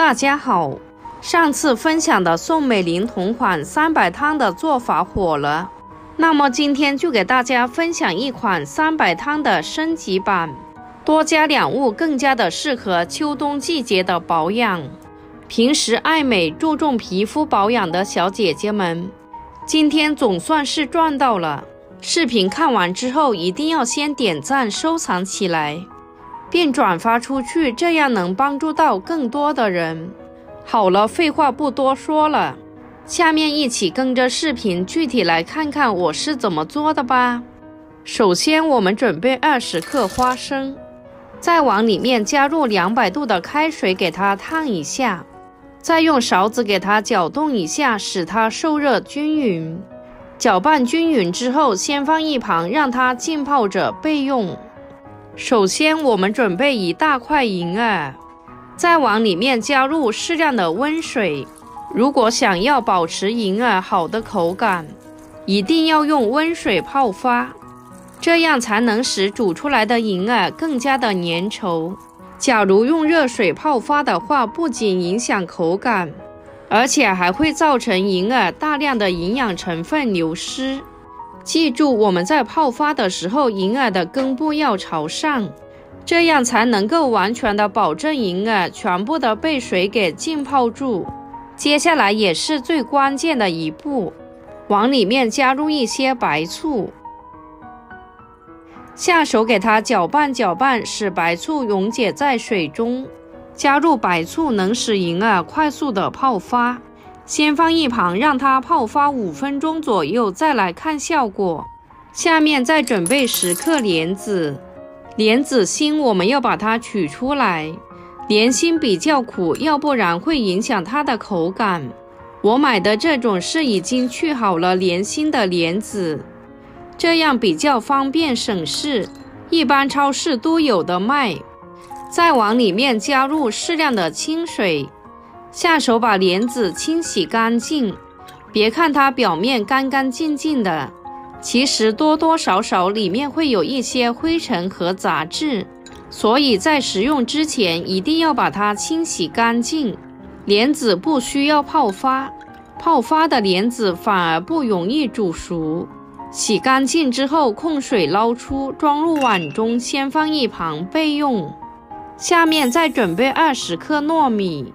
大家好，上次分享的宋美龄同款三百汤的做法火了，那么今天就给大家分享一款三百汤的升级版，多加两物更加的适合秋冬季节的保养。平时爱美注重皮肤保养的小姐姐们，今天总算是赚到了。视频看完之后，一定要先点赞收藏起来。并转发出去，这样能帮助到更多的人。好了，废话不多说了，下面一起跟着视频具体来看看我是怎么做的吧。首先，我们准备二十克花生，再往里面加入两百度的开水，给它烫一下，再用勺子给它搅动一下，使它受热均匀。搅拌均匀之后，先放一旁，让它浸泡着备用。首先，我们准备一大块银耳，再往里面加入适量的温水。如果想要保持银耳好的口感，一定要用温水泡发，这样才能使煮出来的银耳更加的粘稠。假如用热水泡发的话，不仅影响口感，而且还会造成银耳大量的营养成分流失。记住，我们在泡发的时候，银耳的根部要朝上，这样才能够完全的保证银耳全部的被水给浸泡住。接下来也是最关键的一步，往里面加入一些白醋，下手给它搅拌搅拌，使白醋溶解在水中。加入白醋能使银耳快速的泡发。先放一旁，让它泡发五分钟左右，再来看效果。下面再准备十克莲子，莲子心我们要把它取出来，莲心比较苦，要不然会影响它的口感。我买的这种是已经去好了莲心的莲子，这样比较方便省事，一般超市都有的卖。再往里面加入适量的清水。下手把莲子清洗干净，别看它表面干干净净的，其实多多少少里面会有一些灰尘和杂质，所以在食用之前一定要把它清洗干净。莲子不需要泡发，泡发的莲子反而不容易煮熟。洗干净之后控水捞出，装入碗中，先放一旁备用。下面再准备二十克糯米。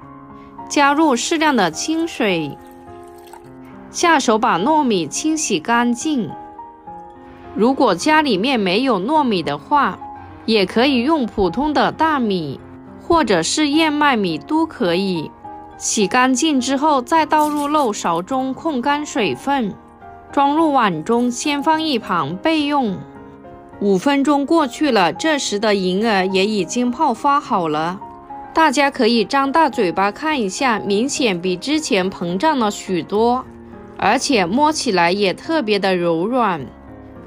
加入适量的清水，下手把糯米清洗干净。如果家里面没有糯米的话，也可以用普通的大米或者是燕麦米都可以。洗干净之后，再倒入漏勺中控干水分，装入碗中，先放一旁备用。五分钟过去了，这时的银耳也已经泡发好了。大家可以张大嘴巴看一下，明显比之前膨胀了许多，而且摸起来也特别的柔软。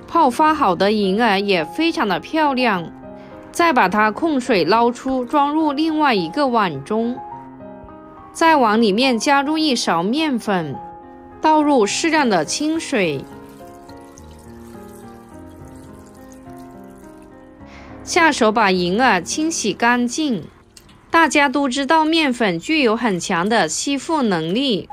泡发好的银耳也非常的漂亮。再把它控水捞出，装入另外一个碗中，再往里面加入一勺面粉，倒入适量的清水，下手把银耳清洗干净。大家都知道，面粉具有很强的吸附能力，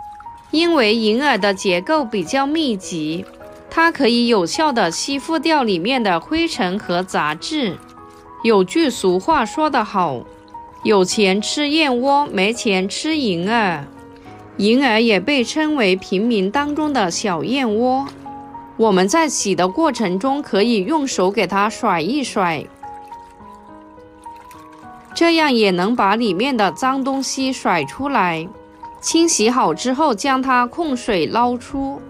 因为银耳的结构比较密集，它可以有效的吸附掉里面的灰尘和杂质。有句俗话说得好：“有钱吃燕窝，没钱吃银耳。”银耳也被称为平民当中的小燕窝。我们在洗的过程中，可以用手给它甩一甩。这样也能把里面的脏东西甩出来。清洗好之后，将它控水捞出，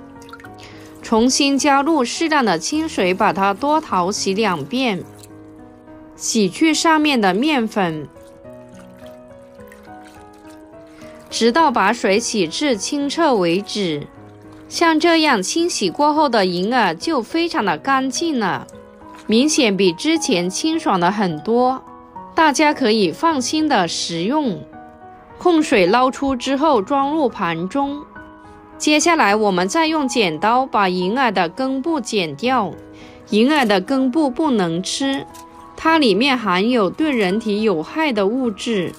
重新加入适量的清水，把它多淘洗两遍，洗去上面的面粉，直到把水洗至清澈为止。像这样清洗过后的银耳就非常的干净了，明显比之前清爽了很多。大家可以放心的食用。控水捞出之后，装入盘中。接下来，我们再用剪刀把银耳的根部剪掉。银耳的根部不能吃，它里面含有对人体有害的物质。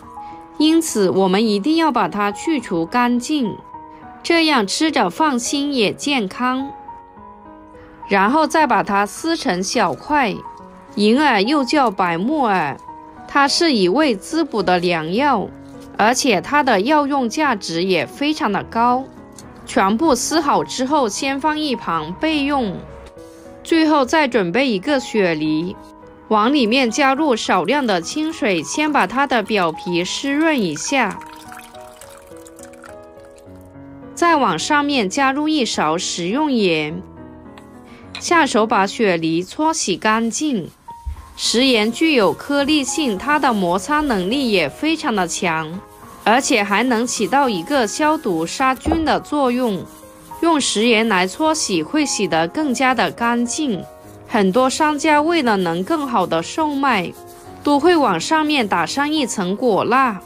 因此我们一定要把它去除干净，这样吃着放心也健康。然后再把它撕成小块。银耳又叫白木耳，它是一味滋补的良药，而且它的药用价值也非常的高。全部撕好之后，先放一旁备用。最后再准备一个雪梨，往里面加入少量的清水，先把它的表皮湿润一下，再往上面加入一勺食用盐。下手把雪梨搓洗干净。食盐具有颗粒性，它的摩擦能力也非常的强，而且还能起到一个消毒杀菌的作用。用食盐来搓洗会洗得更加的干净。很多商家为了能更好的售卖，都会往上面打上一层果蜡。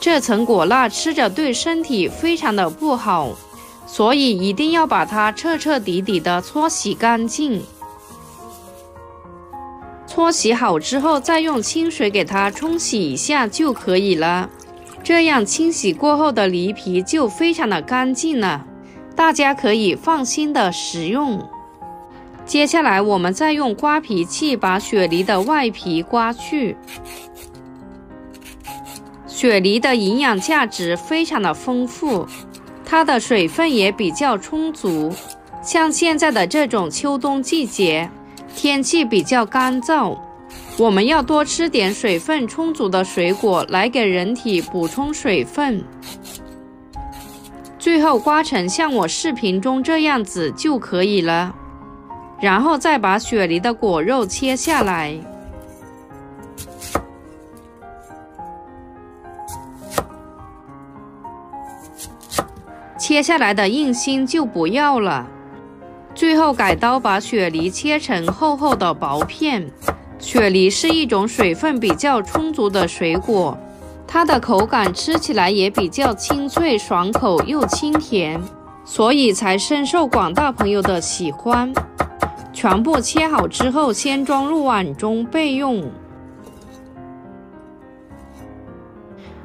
这层果蜡吃着对身体非常的不好，所以一定要把它彻彻底底的搓洗干净。搓洗好之后，再用清水给它冲洗一下就可以了。这样清洗过后的梨皮就非常的干净了，大家可以放心的食用。接下来，我们再用刮皮器把雪梨的外皮刮去。雪梨的营养价值非常的丰富，它的水分也比较充足。像现在的这种秋冬季节。天气比较干燥，我们要多吃点水分充足的水果来给人体补充水分。最后刮成像我视频中这样子就可以了。然后再把雪梨的果肉切下来，切下来的硬心就不要了。最后改刀把雪梨切成厚厚的薄片。雪梨是一种水分比较充足的水果，它的口感吃起来也比较清脆爽口又清甜，所以才深受广大朋友的喜欢。全部切好之后，先装入碗中备用。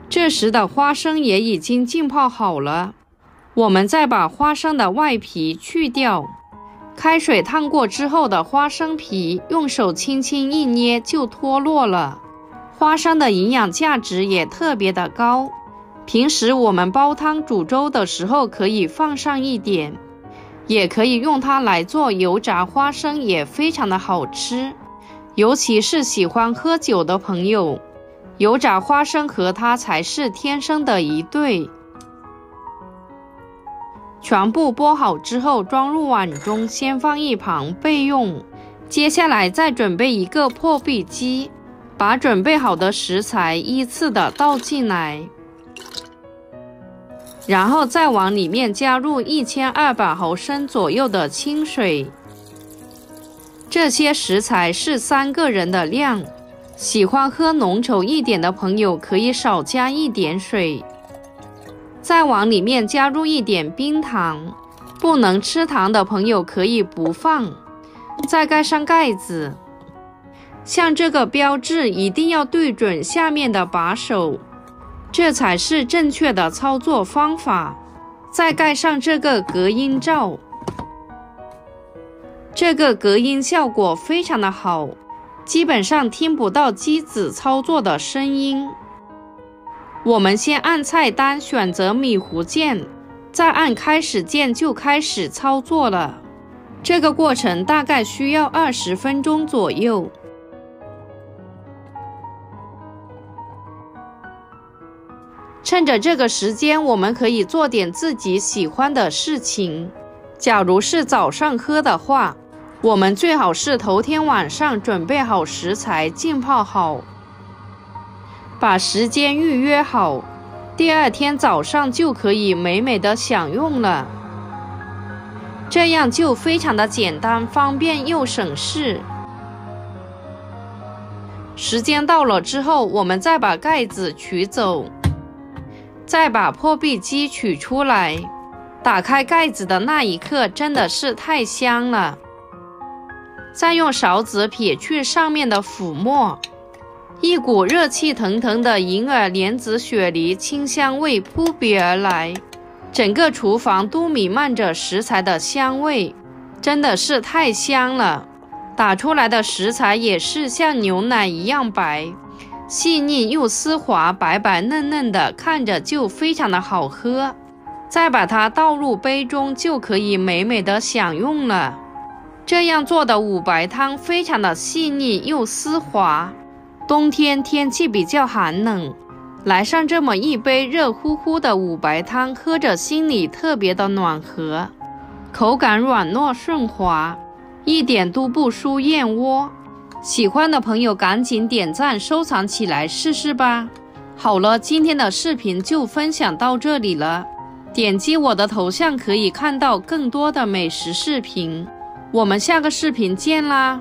这时的花生也已经浸泡好了，我们再把花生的外皮去掉。开水烫过之后的花生皮，用手轻轻一捏就脱落了。花生的营养价值也特别的高，平时我们煲汤煮粥的时候可以放上一点，也可以用它来做油炸花生，也非常的好吃。尤其是喜欢喝酒的朋友，油炸花生和它才是天生的一对。全部剥好之后，装入碗中，先放一旁备用。接下来再准备一个破壁机，把准备好的食材依次的倒进来，然后再往里面加入一千二百毫升左右的清水。这些食材是三个人的量，喜欢喝浓稠一点的朋友可以少加一点水。再往里面加入一点冰糖，不能吃糖的朋友可以不放。再盖上盖子，像这个标志一定要对准下面的把手，这才是正确的操作方法。再盖上这个隔音罩，这个隔音效果非常的好，基本上听不到机子操作的声音。我们先按菜单选择米糊键，再按开始键就开始操作了。这个过程大概需要二十分钟左右。趁着这个时间，我们可以做点自己喜欢的事情。假如是早上喝的话，我们最好是头天晚上准备好食材，浸泡好。把时间预约好，第二天早上就可以美美的享用了。这样就非常的简单、方便又省事。时间到了之后，我们再把盖子取走，再把破壁机取出来。打开盖子的那一刻，真的是太香了。再用勺子撇去上面的腐沫。一股热气腾腾的银耳莲子雪梨清香味扑鼻而来，整个厨房都弥漫着食材的香味，真的是太香了。打出来的食材也是像牛奶一样白，细腻又丝滑，白白嫩嫩的，看着就非常的好喝。再把它倒入杯中，就可以美美的享用了。这样做的五白汤非常的细腻又丝滑。冬天天气比较寒冷，来上这么一杯热乎乎的五白汤，喝着心里特别的暖和，口感软糯顺滑，一点都不输燕窝。喜欢的朋友赶紧点赞收藏起来试试吧。好了，今天的视频就分享到这里了。点击我的头像可以看到更多的美食视频，我们下个视频见啦！